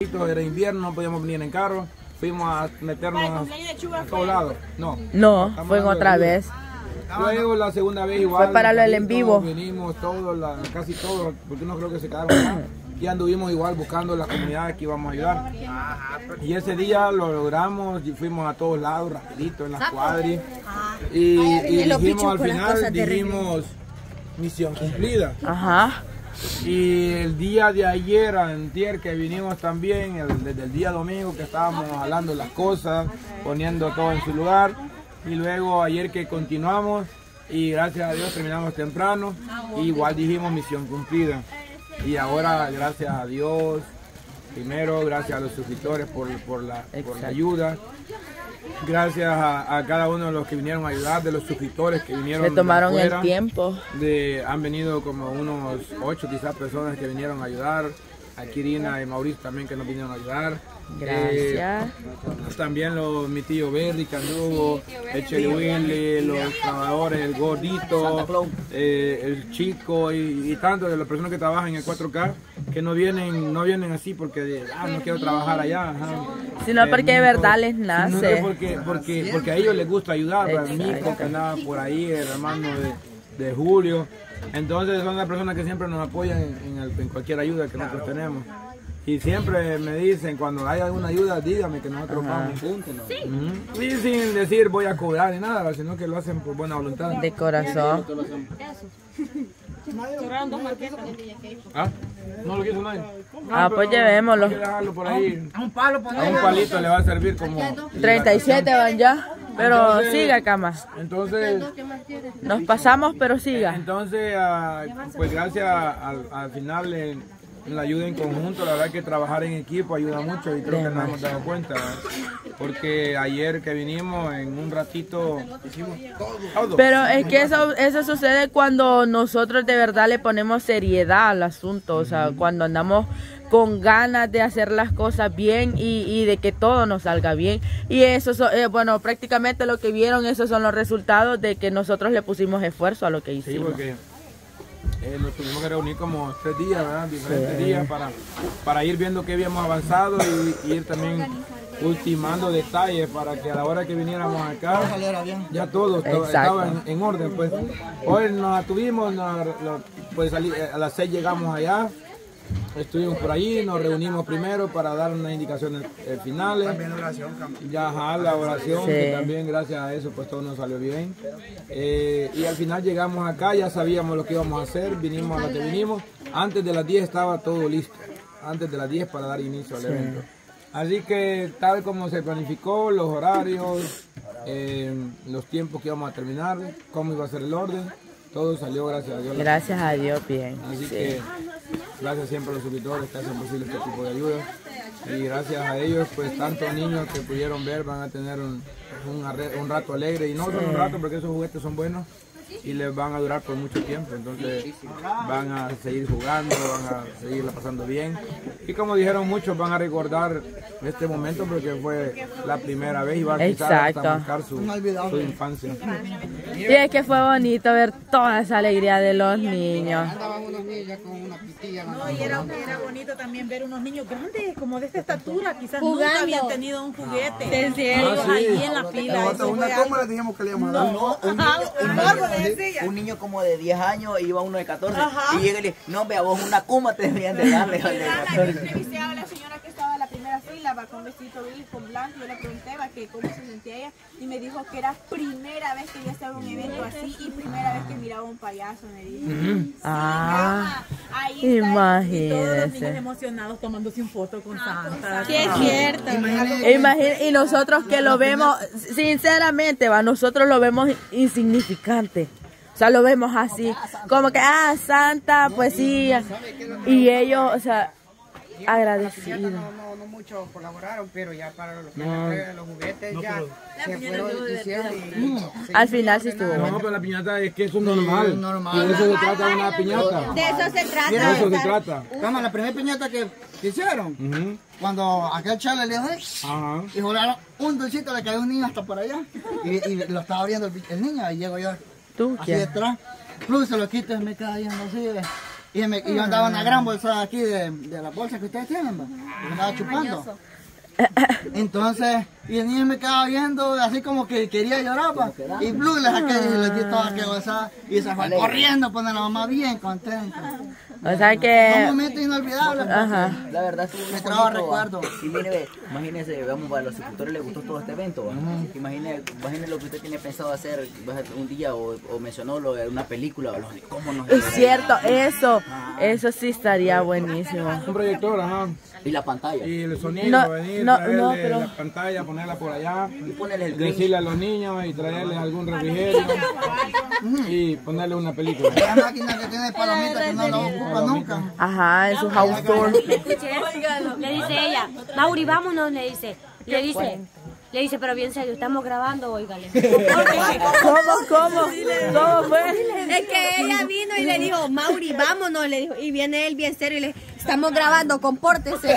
Era invierno, no podíamos venir en carro. Fuimos a meternos a todos lados. No. No, fue otra vez. Luego la segunda vez igual. Fue para lo del en vivo. Vinimos todos, la- casi todos, porque no creo que se quedaron acá. Y anduvimos igual buscando las comunidades que íbamos a ayudar. Y ese día lo logramos y fuimos a todos lados, rapidito, en las cuadris. Y, y dijimos al final, dijimos misión cumplida. Ajá. Y el día de ayer, antier, que vinimos también, el- desde el día domingo que estábamos jalando las cosas, poniendo todo en su lugar. Y luego ayer que continuamos y gracias a Dios terminamos temprano. y igual dijimos misión cumplida. Y ahora gracias a Dios, primero gracias a los suscriptores por, por la, por la ayuda. Gracias a, a cada uno de los que vinieron a ayudar, de los suscriptores que vinieron. Se de tomaron el afuera. tiempo. De, han venido como unos ocho quizás personas que vinieron a ayudar. A Kirina y Mauricio también que nos vinieron a ayudar. Gracias. Eh, también los, mi tío Berry que anduvo, el Willy, los trabajadores, el gordito, eh, el chico y, y tanto de las personas que trabajan en el 4K que no vienen, no vienen así porque ah, no quiero trabajar allá. ajá. Sino porque de Mico, verdad les nace. que porque, porque, porque a ellos les gusta ayudar. Exacto. Mico que andaba por ahí, el hermano de, de Julio. Entonces son las personas que siempre nos apoyan en, en el- en cualquier ayuda que nosotros tenemos. Y siempre me dicen, cuando hay alguna ayuda, dígame que nosotros vamos. Ujú. Y sin decir voy a cobrar ni nada, sino que lo hacen por buena voluntad. De corazón. ¿Ah? ¿No lo quiso nadie? Ah, pues llevémoslo. Hay que dejarlo por ahí. A un palo, pues. A un palito le va a servir como... 37 van ya. Pero Entonces- siga, cama. Entonces... Nos pasamos, pero siga. Entonces, ah, pues gracias al, al final en, en la ayuda en conjunto, la verdad que trabajar en equipo ayuda mucho y creo que nos hemos dado cuenta, porque ayer que vinimos en un ratito hicimos todo. Pero es que eso, eso sucede cuando nosotros de verdad le ponemos seriedad al asunto, o sea, cuando andamos con ganas de hacer las cosas bien y, y de que todo nos salga bien. Y eso, so- eh, bueno, prácticamente lo que vieron, esos son los resultados de que nosotros le pusimos esfuerzo a lo que Sí, hicimos. porque eh, nos tuvimos que reunir como tres días, ¿verdad? Diferentes días para, para ir viendo que habíamos avanzado y, y ir también ultimando detalles para que a la hora que viniéramos acá ya todo estaba, Exacto. estaba en, en orden. Pues hoy nos tuvimos, nos- lo- pues salí- a las seis llegamos allá. Estuvimos por ahí, nos reunimos primero para dar unas indicaciones eh, finales. Ya, ajá, la oración, Sí. que también gracias a eso pues todo nos salió bien. Eh, y al final llegamos acá, ya sabíamos lo que íbamos a hacer, vinimos a lo que vinimos. Antes de las 10 estaba todo listo, antes de las 10 para dar inicio al evento. Así que tal como se planificó, los horarios, eh, los tiempos que íbamos a terminar, cómo iba a ser el orden, todo salió gracias a Dios. Gracias a Dios, bien. Así sí. que gracias siempre a los suscriptores que hacen posible este tipo de ayuda. Y gracias a ellos, pues tantos niños que pudieron ver van a tener un, un, un rato alegre. Y no solo un rato, porque esos juguetes son buenos y les van a durar por mucho tiempo. Entonces van a seguir jugando, van a seguirla pasando bien. Y como dijeron muchos, van a recordar este momento porque fue la primera vez y va a quizás hasta Exacto. marcar su, su infancia. Y es que fue bonito ver toda esa alegría de los niños. No, y era, era bonito también ver unos niños grandes, como de esta estatura, quizás Jugando. nunca habían tenido un juguete. Ellos Ah, sí. ahí en la fila. Eso una le dijimos que le íbamos a dar. No, un niño, un niño- un niño como de 10 años iba uno de 14 Ajá. y llega y le dice, no, vea vos una cuma te debían de darle. al de 14". entrevisté a la señora que estaba en la primera fila, va con vestido gris, con blanco, yo le pregunté va, que cómo se sentía ella y me dijo que era primera vez que ella estaba en un evento así y primera vez que miraba a un payaso, me dijo. Ah, Ahí está. Y todos los imagínese. niños emocionados tomándose un foto con Santa. Sí, es cierto. Imagina- y nosotros que lo vemos, sinceramente, va, nosotros lo vemos insignificante. O sea, lo vemos así, como que, ah, Santa, pues sí. Y ellos, o sea, agradecidos. No, no, no muchos colaboraron, pero ya para los, de los juguetes ya se fueron diciendo y Al final sí estuvo No, pero la piñata es que eso es normal. normal. De eso se trata una piñata. De eso se trata. De eso se trata. Cama, la primera piñata que, hicieron, Ujú. cuando aquel chale le dijo, y volaron un dulcito, le cayó un niño hasta por allá, y, y lo estaba abriendo el, el niño, y llego yo ¿Tú así quién? detrás, plus se lo quito y me viendo así. Y, me, y yo andaba en una gran bolsa aquí de, de la bolsa que ustedes tienen, va. Y andaba chupando. Entonces, y el niño me quedaba viendo así como que quería llorar, va. Y Blue le saqué y le di toda que gozar. Y se fue corriendo, pone la mamá bien contenta. O sea Un que... momento inolvidable. Ajá. La verdad estuvo Me trajo recuerdo. Y mire, ve, imagínese, vamos, a los suscriptores les gustó todo este evento. ¿va? Imagine, lo que usted tiene pensado hacer un día o, o mencionó lo de una película. o los- ¿Cómo nos Es cierto, eso, eso sí estaría buenísimo. Un proyector, ajá. Y la pantalla. Y el sonido, No, venir, no, traerle no, pero- la pantalla, ponerla por allá. Y ponerle el green. Decirle a los niños y traerles algún refrigerio. y ponerle una película. La máquina que tiene palomitas que no la nunca. Ajá, en su house tour. Le dice ella, Mauri, vámonos, le dice. Le dice, le dice, pero bien serio, estamos grabando, óigale. ¿Cómo, cómo? ¿Cómo fue? Es que ella vino y le dijo, Mauri, vámonos, le dijo. Y viene él bien serio y le estamos grabando, compórtese.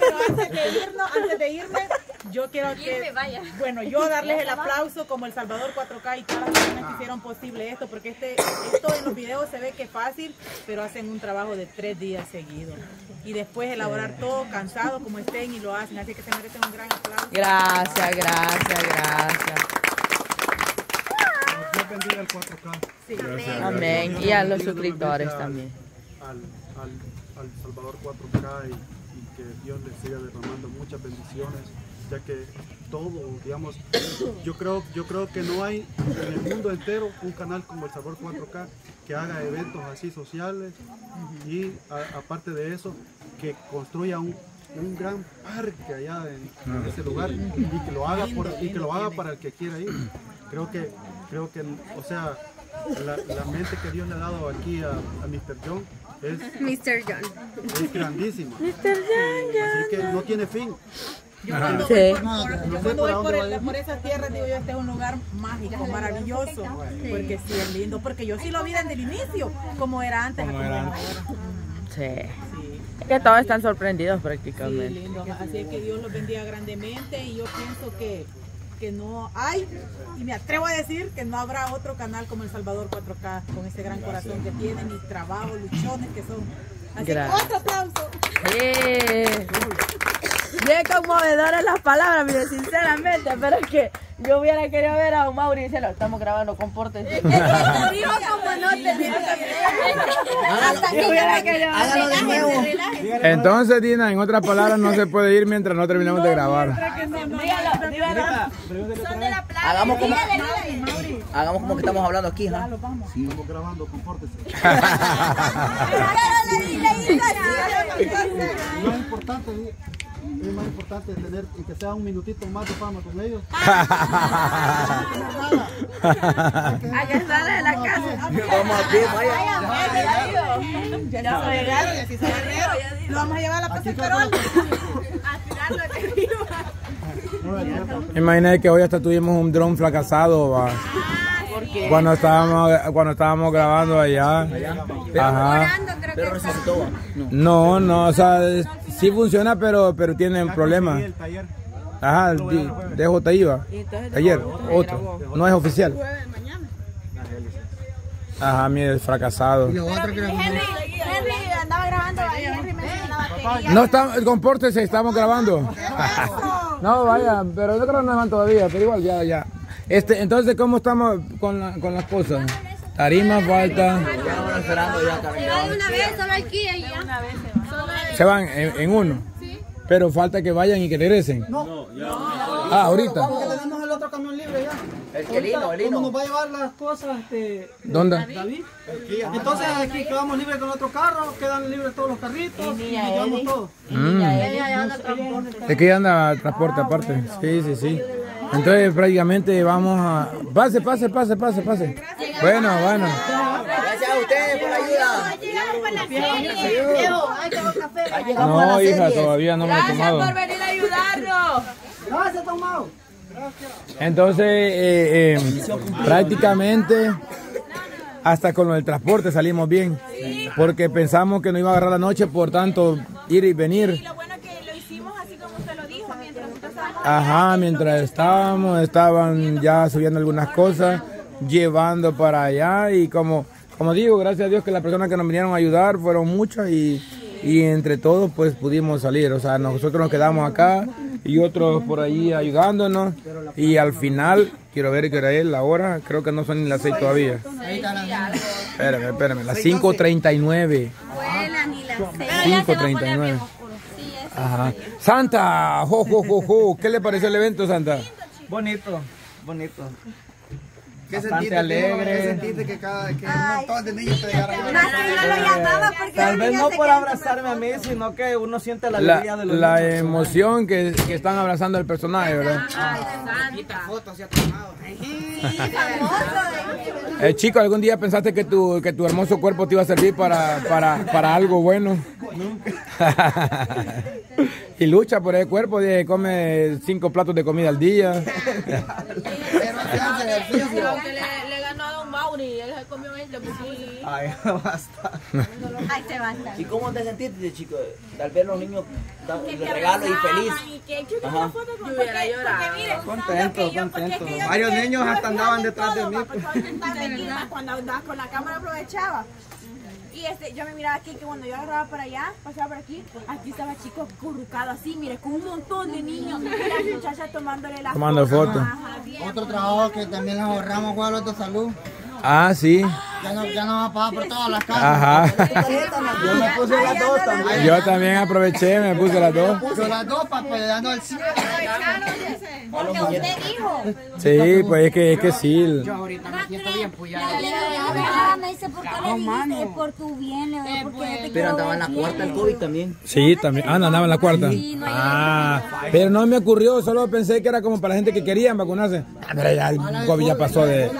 Pero antes de irnos, antes de irme, yo quiero que, bueno, yo darles el aplauso como El Salvador 4K y todas las personas que hicieron posible esto, porque este, esto en los videos se ve que es fácil, pero hacen un trabajo de tres días seguidos. Y después elaborar todo cansado como estén y lo hacen, así que se merecen un gran aplauso. Gracias, gracias, gracias. Dios bendiga el 4K. Amén. Y a los suscriptores también. Al, al, al Salvador 4K y, y que Dios les siga derramando muchas bendiciones, ya que todo, digamos, yo creo, yo creo que no hay en el mundo entero un canal como el Salvador 4K que haga eventos así sociales y a- aparte de eso, que construya un, un gran parque allá en, en ese lugar y que lo haga por- y que lo haga para el que quiera ir. Creo que, creo que, o sea, la, la mente que Dios le ha dado aquí a, a Mr. John es, Mr. John. es grandísima. Así que no tiene fin. Yo cuando, Sí. voy por, yo cuando voy por, el- por esas tierras, digo yo, este es un lugar mágico, maravilloso, porque sí es lindo, porque yo sí lo vi desde el inicio, como era antes, como era es antes. ahora. Sí. Sí. Es que todos están sorprendidos Sí, prácticamente. lindo. Así es que Dios los bendiga grandemente y yo pienso que, que no hay, y me atrevo a decir que no habrá otro canal como El Salvador 4K, con ese gran corazón que tienen y trabajo, luchones que son. Así que Gracias. otro aplauso. Sí. Bien conmovedoras las palabras, mire, sinceramente, pero es que yo hubiera querido ver a un Mauri y decirle, estamos grabando, compórtense. Como no te. Entonces, Dina, en otras palabras, no se puede ir mientras no terminemos de grabar. Hagamos como, hagamos como que estamos hablando aquí, ¿ja? Estamos grabando, compórtese. Lo importante es más importante tener y que sea un minutito más de fama con ellos. A que sale de la casa. Vamos a ver, vaya. Ya soy guerrero, ya sí soy guerrero. Lo vamos a llevar a la Plaza Perón. A tirarlo de arriba. Imagínate que hoy hasta tuvimos un dron fracasado, va. Cuando estábamos, cuando estábamos grabando allá. Ajá. Pero resucitó, ¿va? No. No, no, o sea, sí funciona, pero, pero tiene problemas. El taller. Ajá, de, JI va. Ayer, otro. No es oficial. Ajá, mire, fracasado. Henry, Henry andaba grabando Henry me la. No, está, compórtese, estamos grabando. No, vaya, pero yo creo que no van todavía, pero igual ya, ya. Este, entonces, ¿cómo estamos con, la- con las cosas? Tarima falta. Ya una vez, solo y ya. Se van en, en uno. Pero falta que vayan y que regresen. No, Ah, ahorita. Vamos que el otro camión libre ya. El que lino, el lino. ¿Cómo nos va a llevar las cosas este, ¿Dónde? David? Entonces aquí quedamos libres con otro carro, quedan libres todos los carritos y llevamos todo. Mm. Es que ya anda transporte aparte. Sí, sí, sí. Entonces prácticamente vamos a... Pase, pase, pase, pase, pase. Bueno, bueno. Gracias a ustedes por la ayuda. No, hija, todavía no me he tomado. por venir a ayudarnos. Gracias, Tomado. Entonces, eh, eh, prácticamente hasta con el transporte salimos bien. Porque pensamos que no iba a agarrar la noche, por tanto, ir y venir. Lo bueno que lo hicimos así como usted lo dijo, mientras Ajá, mientras estábamos, estaban ya subiendo algunas cosas, llevando para allá y como como digo, gracias a Dios que las personas que nos vinieron a ayudar fueron muchas y, y entre todos pues pudimos salir. O sea, nosotros nos quedamos acá y otros por ahí ayudándonos y al final, quiero ver qué hora es la hora, creo que no son ni las 6 todavía. Espérame, espérame, las 5.39. Buena, ni las seis. 5.39. Ajá. Santa, jo, jo, jo, jo. ¿qué le pareció el evento, Santa? Bonito, bonito. ¿Qué sentiste, alegre. ¿Qué sentiste que, cada, que un montón de niños te llegaron a Más que yo lo llamaba porque Tal vez no por abrazarme a mí, sino que uno siente la La, alegría de los la niños. emoción que, que están abrazando al personaje, ¿verdad? fotos se ha tomado. Eh, chico, ¿algún día pensaste que tu, que tu hermoso cuerpo te iba a servir para, para, para algo bueno? y lucha por el cuerpo, de come cinco platos de comida al día. Aunque le, le ganó a Don Mauri, él se comió 20 pues sí. Ay, basta. Ay, se basta. ¿Y cómo te sentiste, chico? Al ver los niños te regalos y feliz. y que yo una foto con hubiera llorado. Contento, contento. Varios niños hasta andaban detrás de mí. papá, cuando intentaba meterme, Cuando andaba con la cámara aprovechaba. Y este, yo me miraba aquí que cuando yo agarraba para allá, pasaba por aquí, aquí estaba chico currucado así, mire, con un montón de niños. Y las muchachas tomándole la Tomando fotos. Ajá, bien. Otro trabajo que también les ahorramos fue a los de salud. Ah, sí. Ya no, ya no va a pagar por todas las casas. Ajá. Yo me puse las dos también. Yo también aproveché, me puse las dos. Puso las dos para peleando el cielo. Porque usted dijo. Sí, pues es que, es que sí. Yo ahorita me siento bien puyado. Me dice, ¿por qué le dijiste? Es por tu bien, le digo, porque yo te Pero andaba en la ver cuarta el. COVID también. Sí, también. Ah, no, andaba en la cuarta. No Ah, pero no me ocurrió, solo pensé que era como para la gente que quería vacunarse. Ah, pero ya el COVID ya pasó de...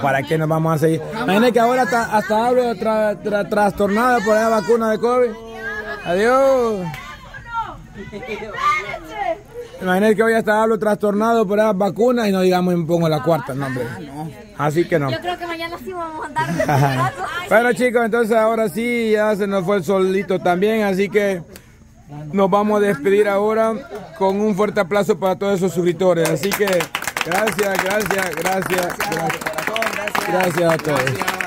¿Para qué nos vamos a seguir? Imagínate que ahora hasta, hasta hablo tra- tra- trastornada por la vacuna de COVID. Adiós. Imagínate que hoy hasta hablo trastornado por las vacunas y no digamos me pongo la cuarta, no, hombre. Así que no. Yo creo que mañana sí vamos a andar. Bueno chicos, entonces ahora sí, ya se nos fue el solito también, así que nos vamos a despedir ahora con un fuerte aplauso para todos esos suscriptores. Así que gracias, gracias, gracias, gracias, gracias a todos.